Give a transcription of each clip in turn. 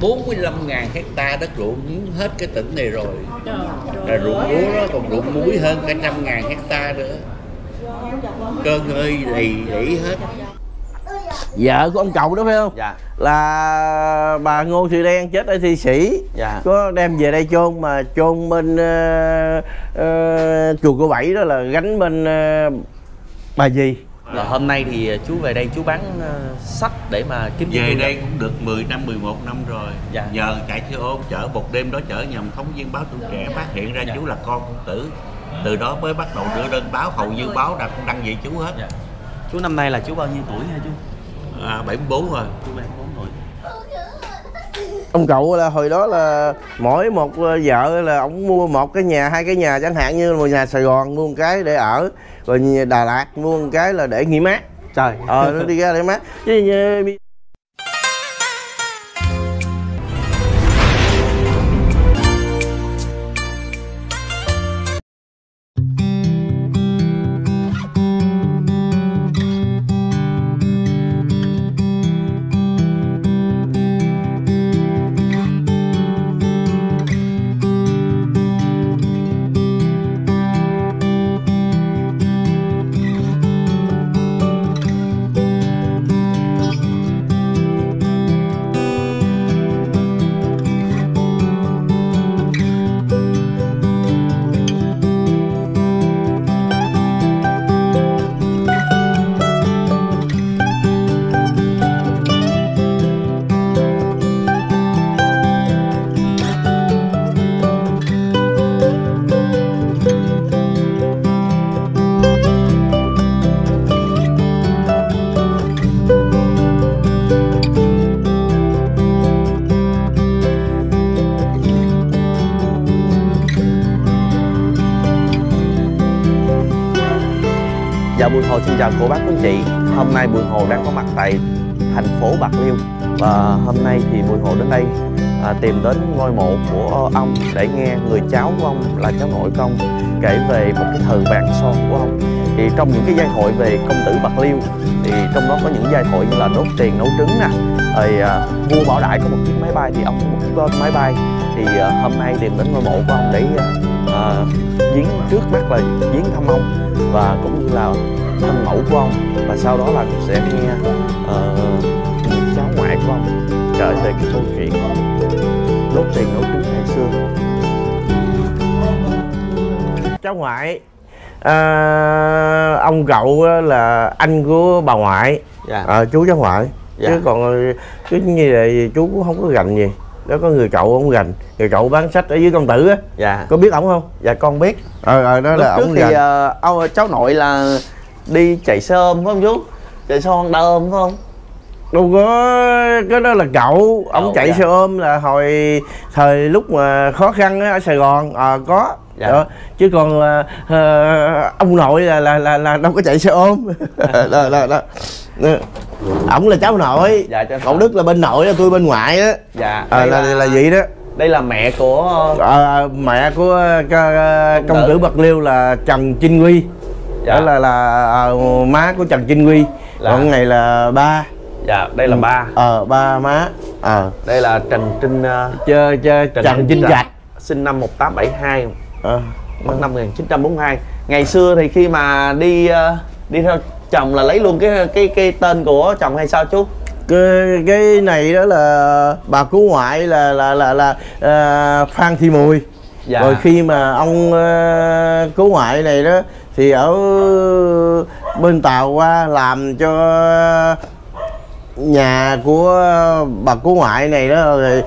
145 ngàn hecta đất ruộng hết cái tỉnh này rồi. Là ruộng lúa đó còn ruộng muối hơn cả trăm ngàn hecta nữa. Cơn ơi đầy đỉ hết. Vợ của ông cậu đó phải không? Dạ. Là bà ngô thị đen chết ở thi sĩ. Dạ. có đem về đây chôn mà chôn bên ờ, ờ, chùa cô bảy đó là gánh bên ờ, bà gì Và hôm nay thì chú về đây chú bán ờ, sách để mà kiếm về đây nhập. cũng được 10 năm 11 năm rồi Dạ. nhờ chạy xe ôm chở một đêm đó chở nhầm phóng viên báo tuổi trẻ phát hiện ra Dạ. chú là con công tử từ đó mới bắt đầu đưa đơn báo hầu như báo đã đăng về chú hết Dạ. chú năm nay là chú bao nhiêu tuổi hả chú à, 74 rồi chú 74 tuổi ông cậu là hồi đó là mỗi một ờ, vợ là ông mua một cái nhà hai cái nhà chẳng hạn như một nhà Sài Gòn mua một cái để ở rồi nhà Đà Lạt mua một cái là để nghỉ mát. Trời. Ờ nó đi ra để mát. Chứ Bùi Hồ xin chào cô bác quý chị Hôm nay Bùi Hồ đang có mặt tại thành phố Bạc Liêu. Và hôm nay thì Bùi Hồ đến đây à, tìm đến ngôi mộ của ông Để nghe người cháu của ông là cháu nội của ông Kể về một cái thời vàng son của ông. Thì trong những cái giai thoại về công tử Bạc Liêu Thì trong đó có những giai thoại như là đốt tiền nấu trứng nè Rồi à, vua Bảo Đại có một chiếc máy bay thì ông có một chiếc máy bay. Thì à, hôm nay tìm đến ngôi mộ của ông để à, à viếng trước mắt là viếng thăm ông. Và cũng như là thân mẫu của ông và sau đó là sẽ nghe uh, người cháu ngoại của ông kể về cái câu chuyện đốt tiền nấu trứng ngày xưa. Cháu ngoại à, ông cậu là anh của bà ngoại. Dạ. À, chú cháu ngoại. Dạ. chứ còn chứ như vậy chú cũng không có gành gì. Đó có người cậu không gành người cậu bán sách ở dưới công tử á. Dạ. Có biết ổng không? Dạ con biết. Ờ ờ đó lúc là trước ổng thì gành ờ, ông cháu nội là đi chạy xe ôm phải không chú chạy xe Honda ôm phải không đâu có cái đó là cậu ông chạy dạ. xe ôm là hồi thời lúc mà khó khăn á, ở sài gòn à, có Dạ. đó. chứ còn là ờ, ông nội là là là, là đâu có chạy xe ôm đó, đó, đó. Đó. ổng là cháu nội Dạ, cháu cậu nội. đức là bên nội tôi bên ngoại á dạ à, đây là, là vậy đó đây là mẹ của à, mẹ của ờ, ca- công tử bạc liêu là trần trinh quy Dạ. đó là là à, má của trần trinh quy Là- còn này là ba. Dạ đây là ba. Ờ ba má. Ờ. Đây là Trần Trinh ờ, chơi chơi Trần trần Trinh trạch sinh năm 1872 ờ. Mất năm 1942 ngày xưa thì khi mà đi ờ, đi theo chồng là lấy luôn cái cái cái tên của chồng hay sao chú? Cái, cái này đó là bà của ngoại là là là là à, phan thị mùi. Dạ. rồi khi mà ông à, cứu ngoại này đó thì ở bên tàu qua làm cho nhà của bà của ngoại này đó rồi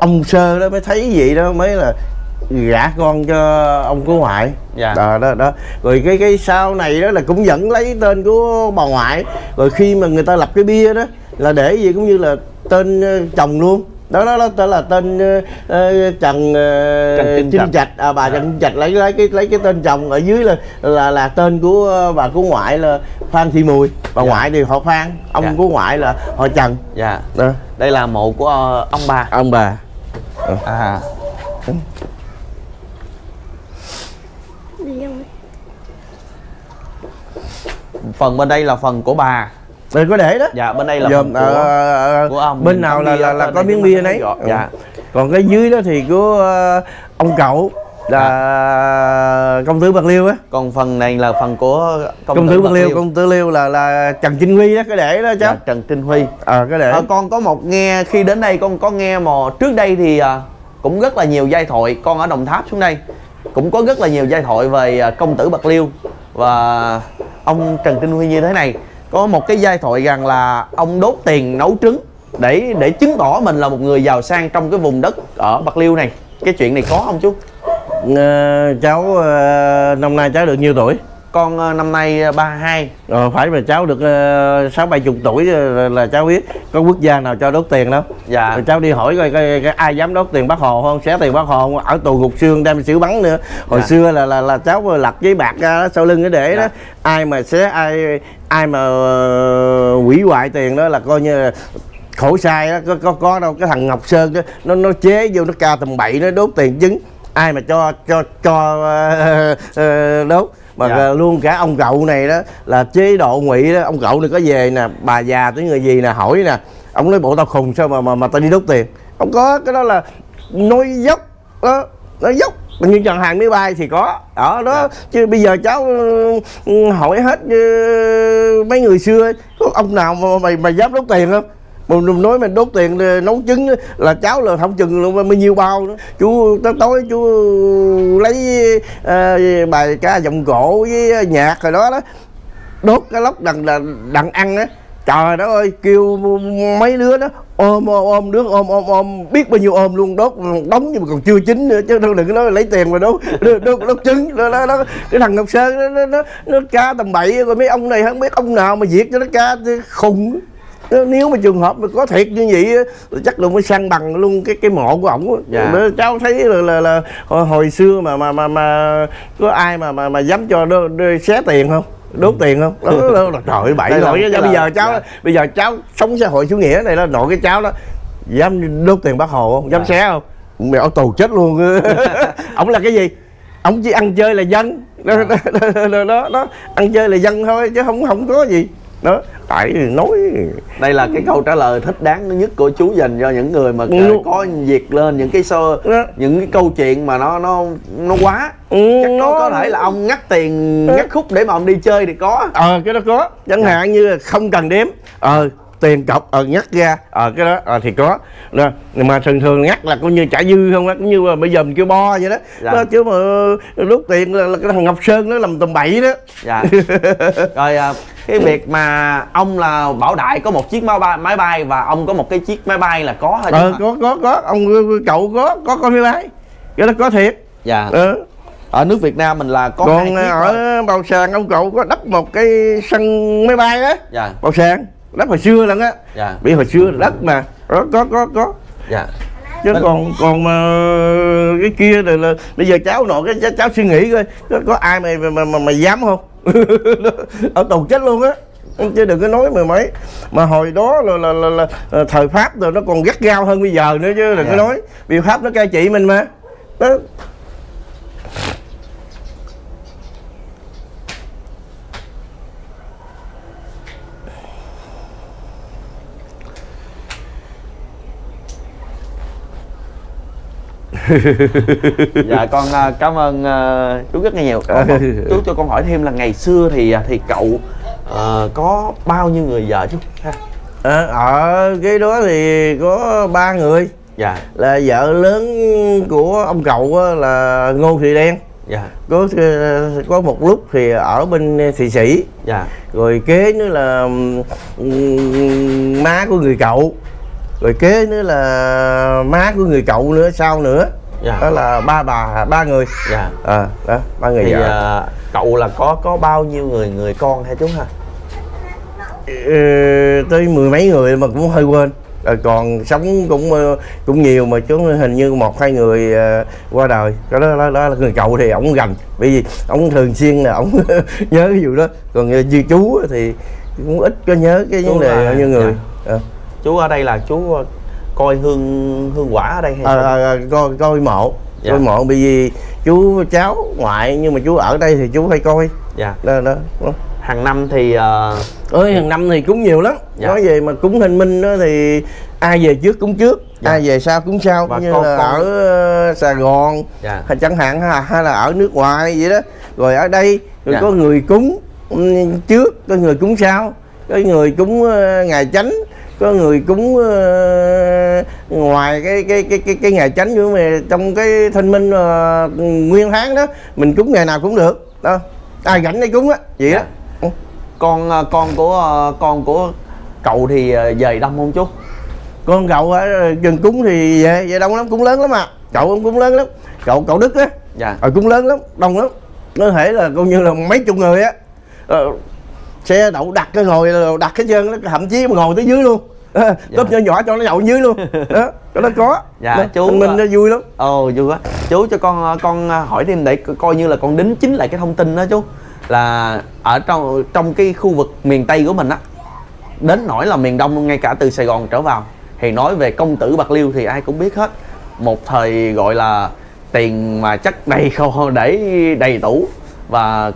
ông sơ đó mới thấy gì đó mới là gả con cho ông của ngoại. Dạ. đó, đó đó. Rồi cái cái sau này đó là cũng vẫn lấy tên của bà ngoại. Rồi khi mà người ta lập cái bia đó là để gì cũng như là tên chồng luôn đó đó, đó, đó là tên ờ, trần ờ, Trần Trinh Trinh Trạch. à, bà trần Trinh trạch lấy lấy cái lấy cái tên chồng ở dưới là là là tên của bà của ngoại là phan thị mùi. Bà Dạ. ngoại thì họ phan ông Dạ. của ngoại là họ trần. Dạ. Đó. Đây là mộ của ông bà. Ông bà. À. Phần bên đây là phần của bà rồi có để đó. Dạ bên đây là phần của, ờ, của ông. bên nào là là, là có miếng bia nấy rõ. Ừ. dạ còn cái dưới đó thì của ông cậu là công tử bạc liêu á. Còn phần này là phần của công, công tử bạc liêu Liêu. công tử liêu là là trần trinh huy đó cái để đó cháu dạ, Trần Trinh Huy. Ờ cái để Ờ, con có một nghe khi đến đây con có nghe mà trước đây thì à, cũng rất là nhiều giai thoại. Con ở Đồng Tháp xuống đây cũng có rất là nhiều giai thoại về à, công tử Bạc Liêu và ông Trần Trinh Huy như thế này có một cái giai thoại rằng là ông đốt tiền nấu trứng để để chứng tỏ mình là một người giàu sang trong cái vùng đất ở Bạc Liêu này. Cái chuyện này có không chú? À, cháu ờ, năm nay cháu được nhiêu tuổi? Con à, năm nay à, 32 Ờ, phải mà cháu được ờ, sáu bảy chục tuổi là, là cháu biết có quốc gia nào cho đốt tiền đâu. Dạ. Rồi cháu đi hỏi coi, coi, coi ai dám đốt tiền bác hồ không xé tiền bác hồ không ở tù gục xương đem xỉu bắn nữa. Hồi Dạ. xưa là là là cháu lặt giấy bạc ra sau lưng để đó. Dạ. ai mà xé ai ai mà ờ, hủy hoại tiền đó là coi như là khổ sai đó có có có đâu. Cái thằng ngọc sơn đó, nó nó chế vô nó ca tầm bậy nó đốt tiền trứng. Ai mà cho cho cho ờ, ờ, đốt mà Dạ. luôn cả ông cậu này đó là chế độ ngụy đó. Ông cậu này có về nè bà già tới người gì nè hỏi nè. Ông nói bộ tao khùng sao mà mà mà tao đi đốt tiền? Không có cái đó là nói dốc đó nói dốc. Như chọn hàng máy bay thì có. Ở đó. Dạ. chứ bây giờ cháu ừ, hỏi hết ừ, mấy người xưa có ông nào mà mày mày dám đốt tiền không mình nói mình đốt tiền nấu trứng là cháu là không chừng luôn bao nhiêu bao nữa. Chú tới tối chú lấy à, bài ca giọng cổ với nhạc rồi đó đó. Đốt cái lóc đằng đằng, đằng ăn á. Trời đó ơi kêu mấy đứa đó ôm ôm ôm đứa ôm ôm ôm biết bao nhiêu ôm luôn đốt đóng nhưng mà còn chưa chín nữa chứ đâu đừng nói lấy tiền mà đốt đốt, đốt, đốt trứng đó, đó, đó. cái thằng ngọc sơn nó nó nó, nó ca tầm bậy rồi mấy ông này không biết ông nào mà diệt cho nó ca khùng nếu- mà trường hợp mà có thiệt như vậy chắc là mới sang bằng luôn cái cái mộ của ổng á. Dạ. Cháu thấy là là, là hồi, hồi xưa mà mà mà mà có ai mà mà mà dám cho đô, đô, xé tiền không đốt tiền không đó, đó, đó, trời bậy cái bây là- giờ cháu dạ. bây giờ cháu sống xã hội chủ nghĩa này là nội cái cháu đó dám đốt tiền bác hồ không dám Dạ. xé không mày ở tù chết luôn ổng là cái gì ổng chỉ ăn chơi là dân đó, Dạ. đó, đó, đó, đó, đó. ăn chơi là dân thôi chứ không không có gì đó tại nói đây là cái câu trả lời thích đáng nhất của chú dành cho những người mà Ừ. có việc lên những cái sơ những cái câu chuyện mà nó nó nó quá Ừ, chắc nó- có, có thể là ông ngắt tiền Ừ. ngắt khúc để mà ông đi chơi thì có ờ cái đó có chẳng Dạ. hạn như là không cần đếm ờ tiền cọc ờ nhắc ra. Ờ cái đó ờ thì có. Đó. mà thường thường nhắc là coi như trả dư không á cũng như là bây giờ mình kêu bo vậy đó, Dạ. đó chứ mà rút tiền là, là cái thằng ngọc sơn nó làm tầm bậy đó. Dạ. Rồi à, cái việc mà ông là bảo đại có một chiếc máy bay máy bay và ông có một cái chiếc máy bay là có chú ờ có có có. Ông cậu có có con máy bay. Cái đó có thiệt. Dạ. Ờ. ở nước Việt Nam mình là có còn ở thôi. bào sàng ông cậu có đắp một cái sân máy bay á. Dạ. Bào sàng đắp hồi xưa lần á. Dạ. Bị hồi xưa đất mà. Đó có có có. Dạ. Chứ Bên- còn còn mà cái kia rồi là bây giờ cháu nội cái cháu, cháu suy nghĩ coi có, có ai mà mà, mà mà dám không? Ở tù chết luôn á. Chứ đừng có nói mà mấy. Mà hồi đó là là, là, là, là thời pháp rồi nó còn gắt gao hơn bây giờ nữa chứ đừng Dạ. có nói vì pháp nó cai trị mình mà. Đó dạ con à, cảm ơn à, chú rất là nhiều. Con- con- chú cho con hỏi thêm là ngày xưa thì à, thì cậu à, có bao nhiêu người vợ chú? Ha. Ờ, ở cái đó thì có ba người. Dạ. Là vợ lớn của ông cậu là ngô thị đen. Dạ. Có có một lúc thì ở bên thị sĩ. Dạ. Rồi kế nữa là má của người cậu rồi kế nữa là má của người cậu nữa sau nữa? Dạ. đó là ba bà ba người. Dạ. À đó ba người thì vợ. à, cậu là có có bao nhiêu người người con hay chú ha? Ờ, tới mười mấy người mà cũng hơi quên. Rồi còn sống cũng ờ, cũng nhiều mà chú hình như một hai người ờ, qua đời. Cái đó, đó, đó là người cậu thì ổng gần bởi vì ổng thường xuyên là ổng nhớ cái vụ đó. Còn như chú thì cũng ít có nhớ cái vấn đề nhiêu người. dạ. Ờ. chú ở đây là chú à, coi hương hương quả ở đây hay Ờ, ờ, ờ, coi coi mộ Dạ. coi mộ bởi vì chú cháu ngoại nhưng mà chú ở đây thì chú hay coi dạ đó đó, hàng năm thì ờ, ơi hàng năm thì cúng nhiều lắm Dạ. nói về mà cúng thanh minh đó thì ai về trước cúng trước Dạ. ai về sau cúng sau Và như con- là con- ở ờ, Sài Gòn Dạ. hay chẳng hạn hay, là ở nước ngoài vậy đó rồi ở đây rồi Dạ. có người cúng trước có người cúng sau có người cúng ờ, ngày chánh có người cúng ờ, ngoài cái cái cái cái cái ngày chánh nữa mà trong cái thanh minh ờ, nguyên tháng đó mình cúng ngày nào cũng được đó. Ai rảnh đây cúng á vậy Dạ. đó con ờ, con của con của cậu thì về đông không chú? Con cậu rừng cúng thì về về đông lắm cúng lớn lắm à. Cậu ông cúng lớn lắm. Cậu cậu đức á. Dạ. Ở cúng lớn lắm đông lắm. Nó thể là coi như là mấy chục người á xe đậu đặt cái ngồi đặt trơn nó thậm chí mà ngồi tới dưới luôn. À, tốp nhỏ nhỏ cho nó đậu dưới luôn. Đó cái đó có. Dạ, Đó, chú- mình nó vui lắm. ồ vui quá. Chú cho con ờ, con ờ, hỏi thêm để co- coi như là con đính chính lại cái thông tin đó chú. Là ở trong trong cái khu vực miền tây của mình á đến nỗi là miền đông ngay cả từ sài gòn trở vào. Thì nói về công tử bạc liêu thì ai cũng biết hết. Một thời gọi là tiền mà chắc đầy kho để đầy tủ và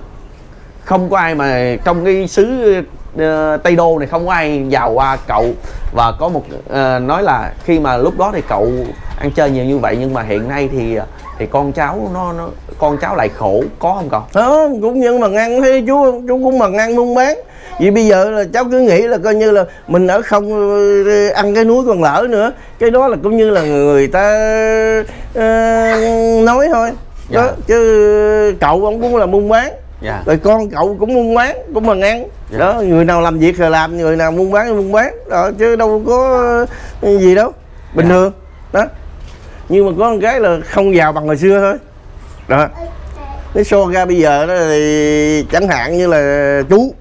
không có ai mà trong cái xứ ờ, Tây Đô này không có ai giàu qua cậu và có một ờ, nói là khi mà lúc đó thì cậu ăn chơi nhiều như vậy nhưng mà hiện nay thì thì con cháu nó, nó con cháu lại khổ có không cậu? đó cũng nhưng mà ăn thấy chú không? chú cũng mà ăn buôn bán vì bây giờ là cháu cứ nghĩ là coi như là mình ở không ờ, ăn cái núi còn lỡ nữa cái đó là cũng như là người ta ờ, nói thôi đó Dạ. chứ cậu ông cũng là buôn bán Dạ. rồi con cậu cũng buôn bán cũng mà ăn. Dạ. đó người nào làm việc thì làm người nào buôn bán thì buôn bán. Đó chứ đâu có gì đâu. Bình Dạ. thường. Đó. Nhưng mà có một cái là không giàu bằng hồi xưa thôi. Đó. Cái so ra bây giờ đó thì chẳng hạn như là chú.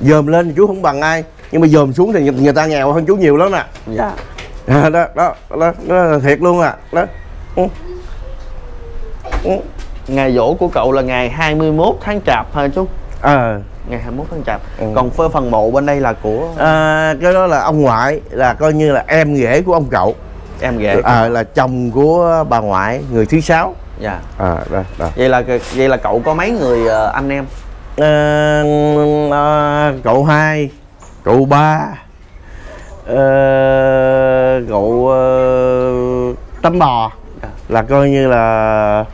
Dòm lên thì chú không bằng ai. Nhưng mà dòm xuống thì người, người ta nghèo hơn chú nhiều lắm nè Dạ. à, đó, đó đó đó thiệt luôn à. Đó. Ừ. Ừ. Ngày dỗ của cậu là ngày 21 tháng Chạp hả chú? ờ Ngày 21 tháng Chạp. Ừ. Còn phơ phần mộ bên đây là của à, cái đó là ông ngoại là coi như là em rể của ông cậu em ghệ. à, là chồng của bà ngoại người thứ sáu Dạ. à, đó, đó. Vậy là vậy là cậu có mấy người ờ, anh em? à, à, cậu hai cậu ba à, cậu uh, tấm bò Dạ. là coi như là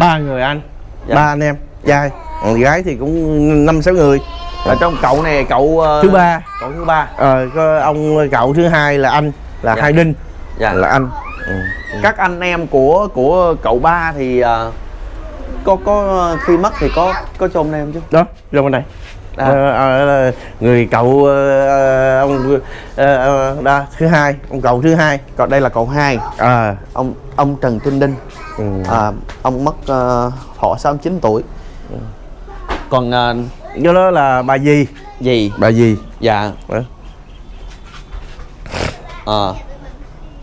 ba người anh Dạ. ba anh em trai còn gái thì cũng năm sáu người Ở trong cậu này cậu ờ, thứ ba Cậu thứ ba. ờ, có ông cậu thứ hai là anh là Dạ. hai đinh Dạ. là anh ừ. các anh em của của cậu ba thì ờ, có có khi mất thì có có chôn em chứ đó ra bên này À. Là người cậu ờ, ông ờ, đó thứ hai ông cậu thứ hai còn đây là cậu hai. À. Ông ông Trần Trinh Đinh. Ừ. à, ông mất ờ, thọ 69 tuổi. Còn ờ, cái đó là bà gì gì bà gì dạ. Đó. ờ.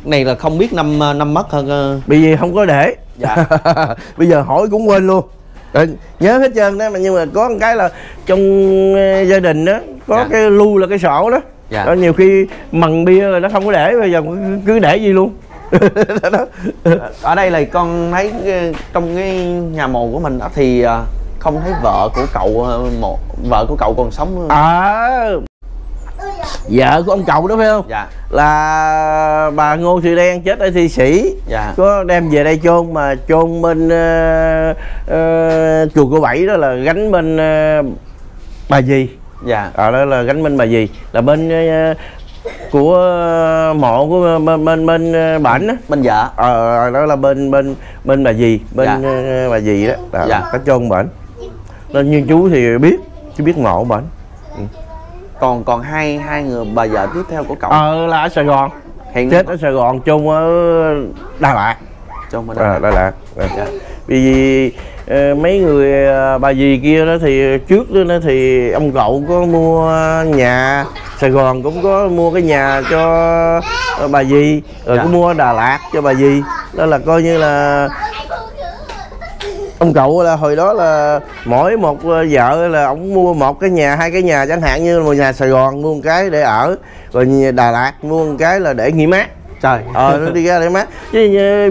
Này là không biết năm năm mất hơn ờ, bởi vì không có để. Dạ. bây giờ hỏi cũng quên luôn Rồi, nhớ hết trơn đó mà nhưng mà có một cái là trong ờ, gia đình đó có Dạ. cái lưu là cái sổ đó Dạ. đó nhiều khi mần bia rồi nó không có để bây giờ cứ- để gì luôn đó. ở đây là con thấy ờ, trong cái nhà mồ của mình đó thì ờ, không thấy vợ của cậu ờ, một vợ của cậu còn sống à vợ của ông cậu đó phải không? Dạ. Là bà Ngô Thị Đen chết ở Thi Sĩ. Dạ. Có đem về đây chôn mà chôn bên ờ, ờ, chùa cô Bảy đó là gánh bên ờ, bà gì dạ. Ở đó là gánh bên bà gì là bên ờ, của ờ, mộ của bên bên bên bển á. Bên vợ. Ờ đó là bên bên bên bà gì bên Dạ. ờ, bà gì đó, đó Dạ. có chôn bển nên như chú thì biết chú biết mộ bển còn còn hai hai người bà vợ tiếp theo của cậu? Ờ là ở Sài Gòn. Hiện chết ở Sài Gòn chôn ở Đà Lạt. Trong bên à, đây Đà Lạt. Dạ. vì ờ, mấy người ờ, bà dì kia đó thì trước đó, đó thì ông cậu có mua nhà Sài Gòn cũng có mua cái nhà cho ờ, bà dì. Rồi Dạ. có mua Đà Lạt cho bà dì. Đó là coi như là ông cậu là hồi đó là mỗi một ờ, vợ là ông mua một cái nhà hai cái nhà chẳng hạn như một nhà Sài Gòn mua một cái để ở rồi nhà Đà Lạt mua một cái là để nghỉ mát. Trời. Ờ nó đi ra để mát. Chứ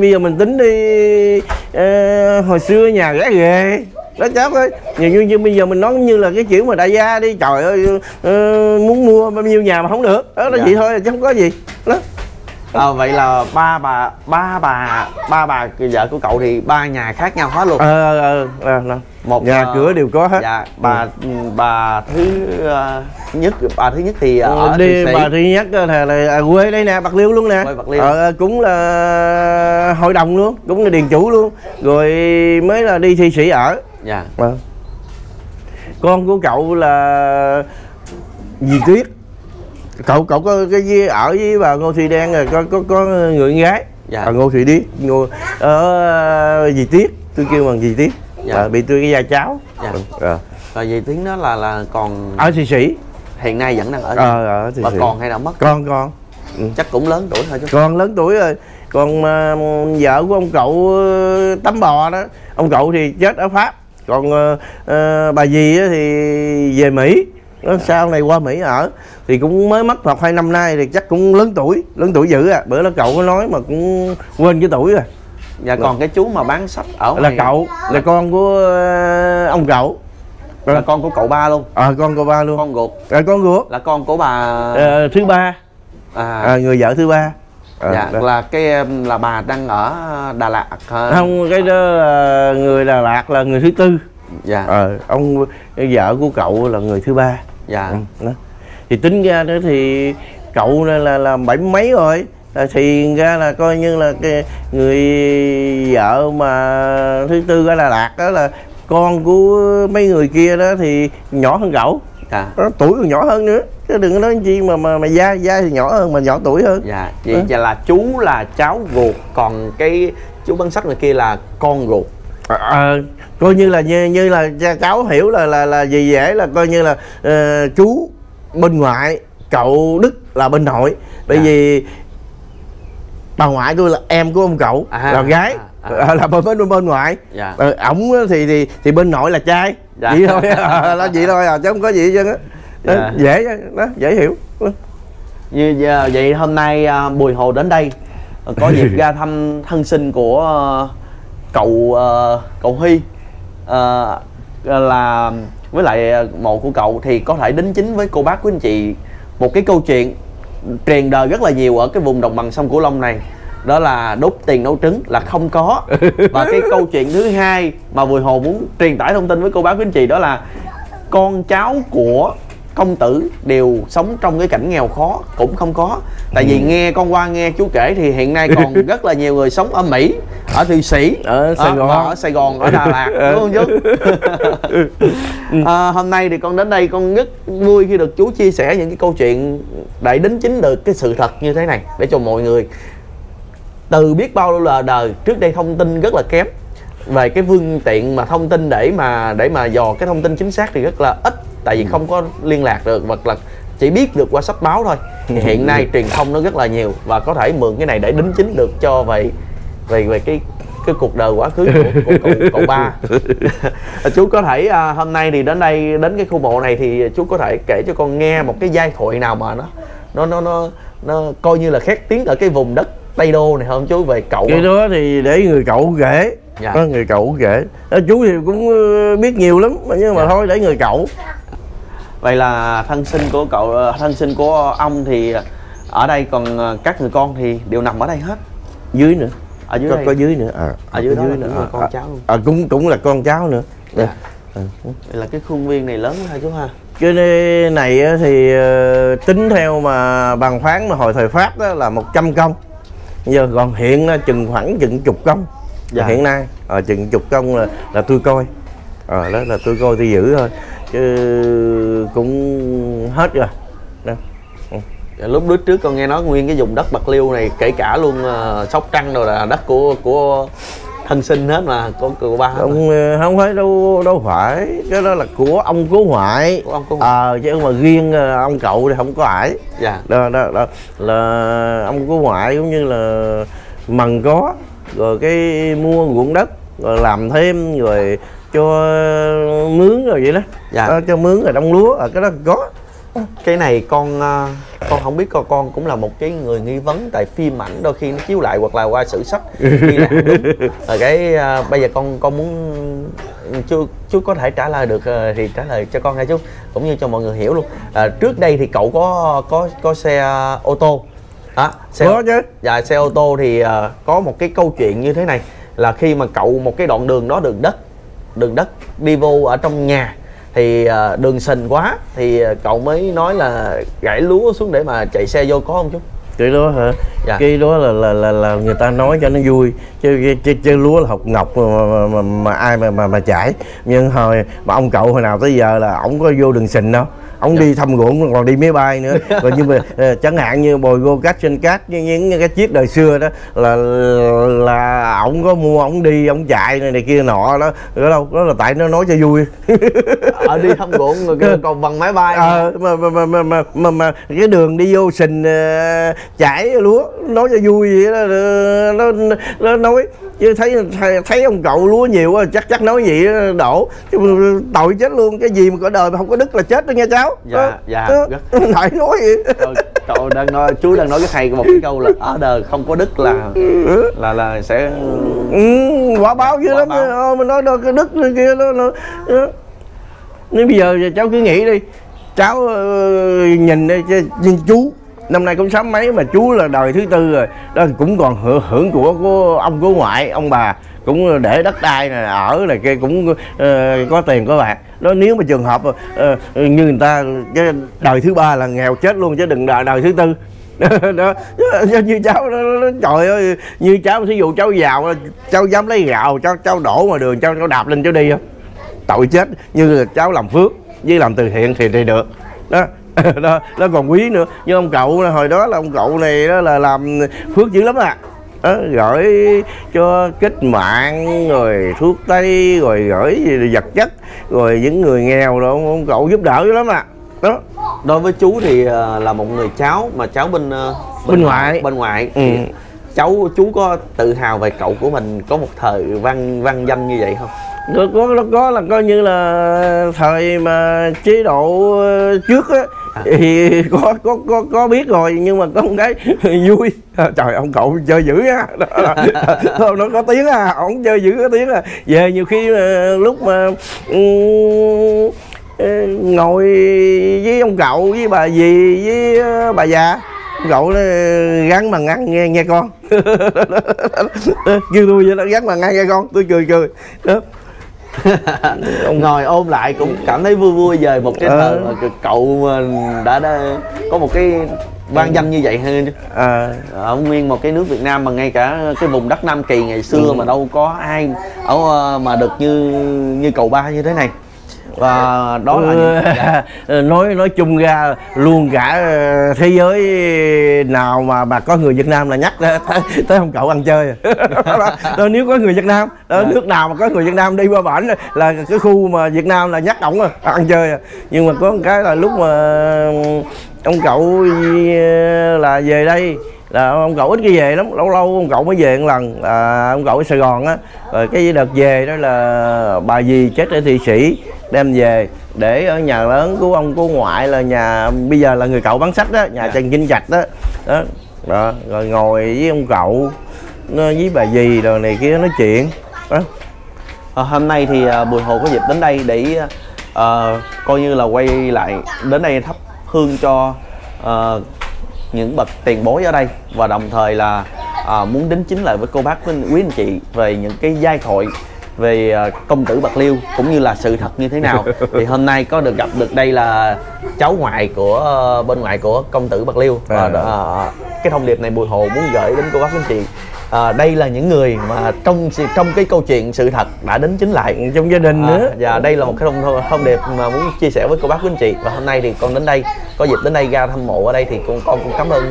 bây giờ mình tính đi ờ, hồi xưa nhà rẻ ghê. Nó chớp thôi như, như, như bây giờ mình nói như là cái kiểu mà đại gia đi trời ơi ờ, muốn mua bao nhiêu nhà mà không được. Đó là Dạ. vậy thôi chứ không có gì. Đó à, vậy là ba bà ba bà ba bà vợ của cậu thì ba nhà khác nhau hết luôn? Ờ ờ ờ, ờ. một nhà ờ, cửa đều có hết. Dạ bà bà thứ ờ, nhất bà thứ nhất thì ở Ờ, đi Thụy bà thứ nhất là, là à, quê đây nè bạc liêu luôn nè. Bạc Liêu. ờ, cũng là hội đồng luôn cũng là điền chủ luôn. Rồi mới là đi thi sĩ ở. Dạ. Ờ. con của cậu là Dì Tuyết cậu cậu có cái gì ở với bà Ngô Thị Đen rồi có có có người con gái. Dạ. bà Ngô Thị Điết Ngô ở Dì Tuyết tôi kêu bằng Dì Tuyết Dạ. Bà bị tôi cái da cháo. Dạ. Ờ. rồi vậy tiếng đó là là còn ở thị sĩ. Hiện nay vẫn đang ở ờ ở thị bà sĩ. còn hay đã mất? Con con. Chắc cũng lớn tuổi thôi chứ. Con lớn tuổi rồi. Còn mà vợ của ông cậu ờ, tắm bò đó ông cậu thì chết ở pháp. Còn ờ, ờ, bà dì thì về mỹ nó sau này qua mỹ ở thì cũng mới mất một hai năm nay thì chắc cũng lớn tuổi lớn tuổi dữ à. Bữa đó cậu có nói mà cũng quên cái tuổi rồi. Dạ còn cái chú mà bán sách ở là ngoài- cậu là con của ờ, ông cậu. Là con của cậu ba luôn. Ờ con của ba luôn. Con ruột. Là con ruột. Là con của bà Ờ, thứ ba. À, à, người vợ thứ ba. Ờ, dạ đó. là cái um, là bà đang ở Đà Lạt không cái đó là người Đà Lạt là người thứ tư dạ. Ờ ông vợ của cậu là người thứ ba. Dạ. Ừ, đó. thì tính ra đó thì cậu là là, là bảy mấy rồi? À, thì ra là coi như là cái người vợ mà thứ tư ở Đà Lạt đó là con của mấy người kia đó thì nhỏ hơn cậu. Dạ. Đó, tuổi còn nhỏ hơn nữa. Chứ đừng có nói chi mà mà mà da da thì nhỏ hơn mà nhỏ tuổi hơn. Dạ vậy là chú là cháu ruột còn cái chú bán sách người kia là con ruột Ờ, ờ, coi như là như như là cha cháu hiểu là là là gì dễ là coi như là ờ, chú bên ngoại cậu đức là bên nội bởi Dạ. vì bà ngoại tôi là em của ông cậu À, là gái à, à. là bên bên bên ngoại dạ ờ, ổng thì thì thì bên nội là trai Dạ. vậy thôi à, là vậy thôi à chứ không có gì hết trơn á Dạ. dễ đó dễ hiểu như giờ- vậy hôm nay à, Bùi Hồ đến đây có dịp ra thăm thân sinh của cậu ờ, cậu Huy Ờ, là với lại mộ của cậu thì có thể đính chính với cô bác quý anh chị một cái câu chuyện truyền đời rất là nhiều ở cái vùng đồng bằng sông Cửu Long này. Đó là đốt tiền nấu trứng là không có. Và cái câu chuyện thứ hai mà Bùi Hồ muốn truyền tải thông tin với cô bác quý anh chị đó là con cháu của công tử đều sống trong cái cảnh nghèo khó cũng không có. Tại vì nghe con qua nghe chú kể thì hiện nay còn rất là nhiều người sống ở mỹ ở thụy sĩ Ở Sài ờ, Gòn. và ở sài gòn ở đà lạt đúng không chú? À, hôm nay thì con đến đây con rất vui khi được chú chia sẻ những cái câu chuyện để đính chính được cái sự thật như thế này để cho mọi người từ biết bao lâu là đời. Trước đây thông tin rất là kém. Về cái phương tiện mà thông tin để mà để mà dò cái thông tin chính xác thì rất là ít tại vì không có liên lạc được hoặc là chỉ biết được qua sách báo thôi. Thì hiện nay truyền thông nó rất là nhiều và có thể mượn cái này để đính chính được cho về về về cái cái cuộc đời quá khứ của, của cậu, cậu ba. Chú có thể à, hôm nay thì đến đây đến cái khu mộ này thì chú có thể kể cho con nghe một cái giai thoại nào mà nó nó nó nó, nó coi như là khét tiếng ở cái vùng đất Tây Đô này không chú về cậu cái đó thì để người cậu kể. Dạ. Người cậu kể. Đó, chú thì cũng biết nhiều lắm nhưng mà Dạ. thôi để người cậu vậy là thân sinh của cậu ờ, thân sinh của ông thì ở đây còn ờ, các người con thì đều nằm ở đây hết? Dưới nữa. Ở dưới có, đây có dưới nữa. À, Ở dưới đó là cũng là con à, cháu luôn. à, cũng cũng là con cháu nữa. Dạ. Vậy là cái khuôn viên này lớn ha chú ha? Cái này thì ờ, tính theo mà bằng phán mà hồi thời pháp đó là 100 công. Giờ còn hiện nó chừng khoảng chừng chục công. Dạ. hiện nay ờ, chừng chục công là là tôi coi. Ờ đó là tôi coi tôi giữ thôi chứ cũng hết rồi. Đó. Dạ, lúc trước trước con nghe nói nguyên cái vùng đất bạc liêu này kể cả luôn ờ, sóc trăng rồi là đất của của thân sinh hết mà của của ba không ờ, không phải đâu đâu phải. Cái đó là của ông cố ngoại Của ông cố ngoại. ờ chứ mà riêng ờ, ông cậu thì không có ải dạ. Đó, đó, đó. Là ông cố ngoại cũng như là mần có rồi cái mua ruộng đất rồi làm thêm rồi cho mướn rồi vậy đó. Dạ. Đó, cho mướn rồi đông lúa ở cái đó có cái này con ờ, con không biết con con cũng là một cái người nghi vấn tại phim ảnh đôi khi nó chiếu lại hoặc là qua sử sách ghi lại đúng. Rồi cái ờ, bây giờ con con muốn chú chú có thể trả lời được ờ, thì trả lời cho con nghe chú cũng như cho mọi người hiểu luôn. À, trước đây thì cậu có có có xe ô tô? Đó xe Có chứ. dạ xe ô tô thì ờ, có một cái câu chuyện như thế này là khi mà cậu một cái đoạn đường đó đường đất đường đất đi vô ở trong nhà thì ờ, đường sình quá thì ờ, cậu mới nói là gãy lúa xuống để mà chạy xe vô có không chú? Cái đó hả? Dạ. cái đó là là là là người ta nói cho nó vui. Chứ chứ, chứ lúa là học ngọc mà, mà, mà, mà ai mà mà mà chảy. Nhưng hồi mà ông cậu hồi nào tới giờ là ổng có vô đường sình đâu ông Dạ. đi thăm ruộng còn đi máy bay nữa. Rồi nhưng mà ờ, chẳng hạn như bồi gô cát trên cát như những cái chiếc đời xưa đó là là ổng có mua ổng đi ổng chạy này, này kia nọ đó. Đó đâu đó là tại nó nói cho vui. Ở đi thăm ruộng rồi kêu còn bằng máy bay. Ờ, mà, mà, mà, mà, mà, mà, mà cái đường đi vô sình uh, chảy lúa nói cho vui vậy đó ờ, nó, nó, nó nói. Chứ thấy thấy- ông cậu lúa nhiều quá chắc chắc nói vậy đổ. Chứ tội chết luôn cái gì mà cả đời mà không có đức là chết đó nha cháu Dạ, Đó, dạ, rất- Đại nói Cậu, cậu đang nói chú đang nói cái hay một cái câu là ở đời không có đức là là là sẽ ừ, quả báo dữ lắm báo. Ờ, mà nói đâu cái đức này kia đó, nó, đó. nên bây giờ cháu cứ nghĩ đi. Cháu ờ, nhìn đây nhìn chú năm nay cũng sắm mấy mà chú là đời thứ tư rồi. Đó cũng còn hưởng, hưởng của của ông của ngoại ông bà cũng để đất đai này ở này kia cũng uh, có tiền có bạc. Đó nếu mà trường hợp uh, như người ta cái đời thứ ba là nghèo chết luôn chứ đừng đời đời thứ tư. Đó như- như cháu nó, nó trời ơi như cháu thí dụ cháu giàu cháu dám lấy gạo cháu cháu đổ ngoài đường cháu cháu đạp lên cháu đi không tội chết như là cháu làm phước với làm từ thiện thì thì được. Đó đó nó còn quý nữa. Nhưng ông cậu là hồi đó là ông cậu này đó là làm phước dữ lắm à đó, gửi cho kích mạng rồi thuốc tây rồi gửi vật chất rồi những người nghèo rồi ông, ông cậu giúp đỡ dữ lắm à đó. Đối với chú thì ờ, là một người cháu mà cháu bên ờ, Bên ngoại. bên ngoại. Ừ. cháu chú có tự hào về cậu của mình có một thời văn văn danh như vậy không? Nó có nó có là coi như là thời mà chế độ ờ, trước á À. thì có có có có biết rồi nhưng mà có một cái vui. À, trời ông cậu chơi dữ á. Nó có tiếng à ông chơi dữ có tiếng à. Về nhiều khi lúc mà ừm, ờ, ngồi với ông cậu với bà dì với ờ, bà già cậu nó gắn bằng ngăn nghe nghe con. Kêu tôi vậy đó gắn bằng ngăn nghe con. Tôi cười cười. Đó. Ông ngồi ôm lại cũng cảm thấy vui vui về một cái Ờ. mà cậu ờ, đã, đã có một cái văn danh như vậy hơn à, ở nguyên một cái nước Việt Nam mà ngay cả cái vùng đất Nam Kỳ ngày xưa mà đâu có ai ở ờ, mà được như như cầu ba như thế này và đó là. Ừ, nói nói chung ra luôn cả ờ, thế giới nào mà mà có người Việt Nam là nhắc tới, tới, ông cậu ăn chơi đó, nếu có người Việt Nam đó, Dạ. nước nào mà có người Việt Nam đi qua bển là cái khu mà Việt Nam là nhắc ổng à, ăn chơi à. nhưng mà có một cái là lúc mà ông cậu ờ, là về đây là ông cậu ít khi về lắm lâu lâu ông cậu mới về một lần là ông cậu ở Sài Gòn á rồi cái đợt về đó là bà dì chết ở Thụy Sĩ đem về để ở nhà lớn của ông của ngoại là nhà bây giờ là người cậu bán sách đó nhà Dạ. Trần Kinh Trạch đó đó, đó. rồi ngồi với ông cậu nó với bà dì rồi này kia nói chuyện đó Ờ, hôm nay thì Bùi Hồ có dịp đến đây để ờ, coi như là quay lại đến đây thắp hương cho ờ, những bậc tiền bối ở đây và đồng thời là ờ, muốn đính chính lại với cô bác với quý anh chị về những cái giai thoại về ờ, công tử Bạc Liêu cũng như là sự thật như thế nào. Thì hôm nay có được gặp được đây là cháu ngoại của ờ, bên ngoại của công tử Bạc Liêu. Và À. ờ, cái thông điệp này Bùi Hồ muốn gửi đến cô bác quý anh chị À, đây là những người mà trong trong cái câu chuyện sự thật đã đính chính lại. Trong gia đình À, nữa. và đây là một cái thông thông điệp mà muốn chia sẻ với cô bác quý anh chị. Và hôm nay thì con đến đây có dịp đến đây ra thăm mộ ở đây thì con con cũng cảm ơn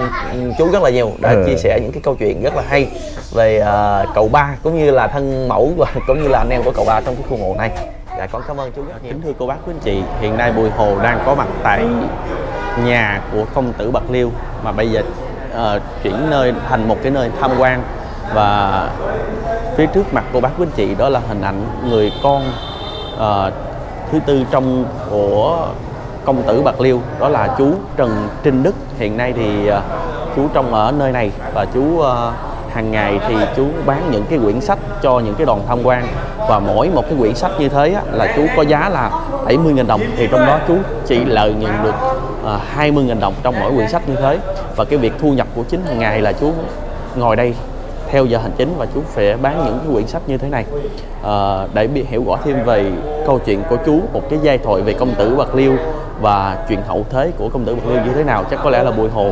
chú rất là nhiều đã Ừ. chia sẻ những cái câu chuyện rất là hay về à, cậu ba cũng như là thân mẫu và cũng như là anh em của cậu ba trong cái khu mộ này. Dạ con cảm ơn chú rất nhiều. Kính thưa cô bác quý anh chị hiện nay Bùi Hồ đang có mặt tại nhà của công tử Bạc Liêu. Mà bây giờ ờ, chuyển nơi thành một cái nơi tham quan và phía trước mặt cô bác quý anh chị đó là hình ảnh người con uh, thứ tư trong của công tử Bạc Liêu đó là chú Trần Trinh Đức. Hiện nay thì uh, chú trong ở nơi này và chú uh, hàng ngày thì chú bán những cái quyển sách cho những cái đoàn tham quan. Và mỗi một cái quyển sách như thế á, là chú có giá là 70.000 đồng. Thì trong đó chú chỉ lợi nhuận được uh, 20.000 đồng trong mỗi quyển sách như thế. Và cái việc thu nhập của chính hàng ngày là chú ngồi đây theo giờ hành chính và chú sẽ bán những cái quyển sách như thế này. À, để biết hiểu rõ thêm về câu chuyện của chú một cái giai thoại về công tử bạc liêu và chuyện hậu thế của công tử bạc liêu như thế nào chắc có lẽ là bùi hồ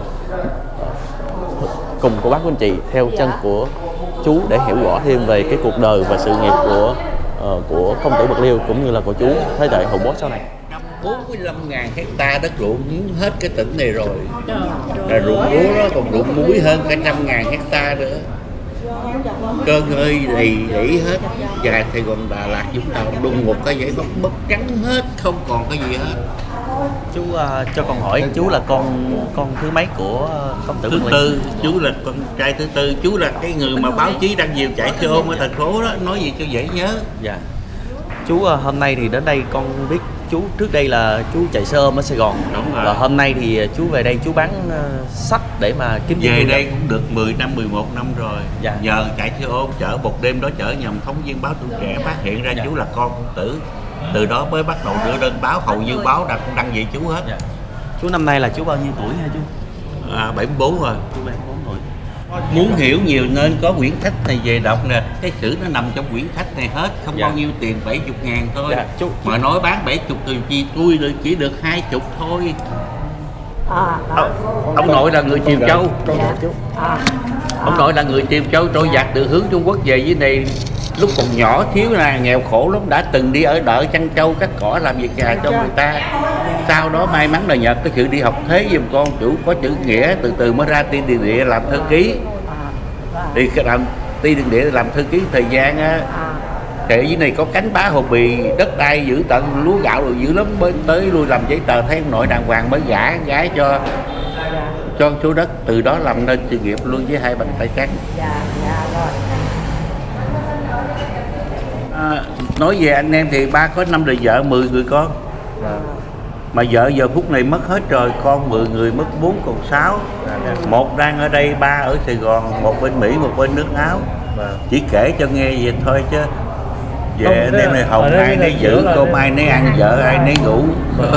cùng cô bác của anh chị theo chân của chú để hiểu rõ thêm về cái cuộc đời và sự nghiệp của ờ, của công tử bạc liêu cũng như là của chú. Thế hệ hậu bố sau này. 45.000 hecta đất ruộng muốn hết cái tỉnh này rồi. Là ruộng lúa đó còn ruộng muối hơn cả trăm ngàn hecta nữa cơn ơi đầy đẩy hết. Và Sài Gòn Đà Lạt Vũng Tàu đùng một cái giấy bốc mất trắng hết không còn cái gì hết. Chú ờ, cho con hỏi chú là con con thứ mấy của ờ, công tử thứ tư chú là con trai thứ tư. Chú là cái người mà báo chí đăng nhiều chạy xe ôm ở thành phố đó. Nói gì cho dễ nhớ. Dạ. Chú ờ, hôm nay thì đến đây con biết chú trước đây là chú chạy xe ôm ở Sài Gòn Đúng rồi. và hôm nay thì chú về đây chú bán ờ, sách để mà kiếm về thu nhập. đây cũng được 10 năm 11 năm rồi Dạ. nhờ chạy xe ôm chở một đêm đó chở nhầm phóng viên báo tuổi trẻ phát hiện ra Dạ. chú là con công tử từ đó mới bắt đầu đưa đơn báo hầu như báo đăng đăng về chú hết Dạ. chú năm nay là chú bao nhiêu tuổi hả chú à, 74 rồi chú 74 tuổi muốn hiểu nhiều nên có quyển sách này về đọc nè. Cái chữ nó nằm trong quyển sách này hết không Dạ. bao nhiêu tiền 70 ngàn thôi. Dạ, chú- mà nói bán 70 thì chi tôi được chỉ được 20 thôi. Ông, ông nội là người Triều Châu. Ông nội là người Triều Châu trôi giặc từ hướng Trung Quốc về dưới này lúc còn nhỏ thiếu là nghèo khổ lắm đã từng đi ở đợi chăn trâu cắt cỏ làm việc nhà cho người ta. Sau đó may mắn là nhờ cái sự đi học thế giùm con chủ có chữ nghĩa từ từ mới ra tiên điền địa làm thư ký. Thì cái làm tiên điền địa làm thư ký thời gian á thì ở dưới này có cánh bá hồ bì đất đai giữ tận lúa gạo rồi dữ lắm mới tới lui làm giấy tờ thấy ông nội đàng hoàng mới gả gái cho cho số đất từ đó làm nên sự nghiệp luôn với hai bàn tay trắng. À, nói về anh em thì ba có năm đời vợ 10 người con. Mà vợ giờ phút này mất hết rồi con 10 người mất bốn còn sáu. Một đang ở đây ba ở Sài Gòn một bên Mỹ một bên nước Áo. Chỉ kể cho nghe vậy thôi chứ. Về anh em này hồng ai nấy giữ cơm ai nấy ăn vợ ai nấy ngủ.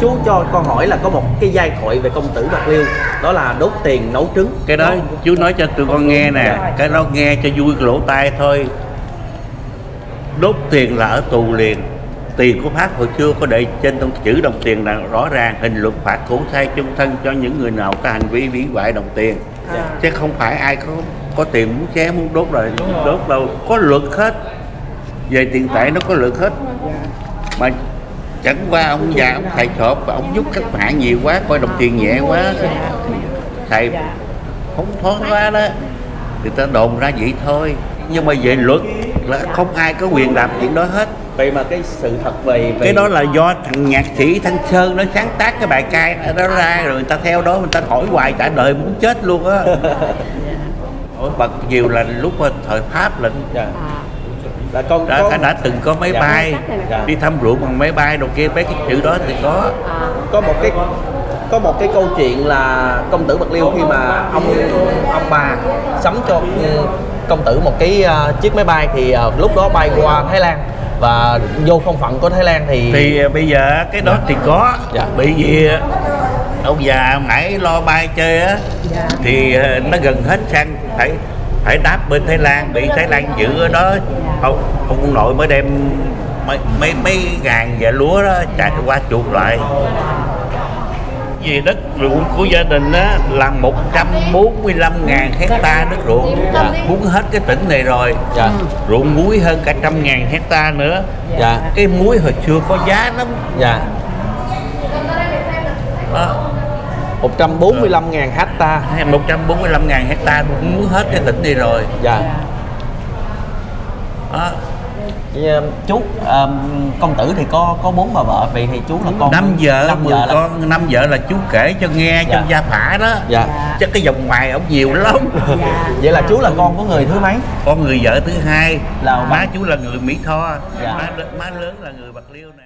Chú cho con hỏi là có một cái giai thoại về công tử bạc liêu đó là đốt tiền nấu trứng. Cái đó chú nói cho tụi con nghe nè. Cái đó nghe cho vui lỗ tai thôi đốt tiền là ở tù liền. Tiền của pháp hồi xưa có để trên trong chữ đồng tiền là rõ ràng hình luật phạt cổ sai chung thân cho những người nào có hành vi hủy hoại đồng tiền. Chứ không phải ai có có tiền muốn xé muốn đốt rồi đốt đâu. Có luật hết. Về tiền tệ nó có luật hết. Mà chẳng qua ông già ông thầy sộp ông giúp các bạn nhiều quá coi đồng tiền nhẹ quá. Thầy không thoáng quá đó. Người ta đồn ra vậy thôi. Nhưng mà về luật là không ai có quyền làm chuyện đó hết vậy mà cái sự thật về, về cái đó là do thằng nhạc sĩ thanh sơn nó sáng tác cái bài ca đó ra rồi người ta theo đó người ta hỏi hoài cả đời muốn chết luôn á hỏi bật nhiều là lúc mà thời pháp lệnh dạ. là con đã, có, đã từng có máy Dạ. bay Dạ. đi thăm ruộng bằng máy bay đồ kia mấy cái chữ đó thì có có một cái có một cái câu chuyện là công tử bạc liêu khi mà ông ông bà sắm cho công tử một cái ờ, chiếc máy bay thì ờ, lúc đó bay qua thái lan và vô không phận của thái lan thì, thì à, bây giờ cái đó thì có. Dạ. bởi vì ông già mãi lo bay chơi á thì à, nó gần hết xăng phải phải đáp bên Thái Lan bị Thái Lan giữ ở đó. Ông ông nội mới đem mấy mấy mấy ngàn về lúa đó chạy qua chuột lại vì đất ruộng của gia đình á là 145 ngàn hecta đất ruộng. Dạ. muốn hết cái tỉnh này rồi. Dạ. Ruộng muối hơn cả trăm ngàn hecta nữa. Dạ. Cái muối hồi xưa có giá lắm. Dạ. Đó. 145.000 hecta. 145 ngàn hecta muốn hết cái tỉnh này rồi. Dạ. Đó. Um, chú um, công tử thì có có bốn bà vợ vậy thì chú là con năm vợ năm vợ là- con năm vợ là chú kể cho nghe trong Dạ. gia phả đó. Dạ. Chắc cái dòng ngoài ông nhiều lắm. Vậy là chú là con của người thứ mấy? Con người vợ thứ hai. Là má chú là người mỹ tho. Dạ. má, má lớn là người bạc liêu nè